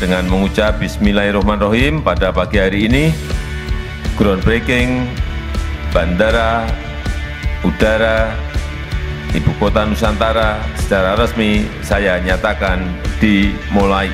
dengan mengucap Bismillahirrahmanirrahim pada pagi hari ini, groundbreaking Bandara Udara Ibu Kota Nusantara secara resmi saya nyatakan dimulai.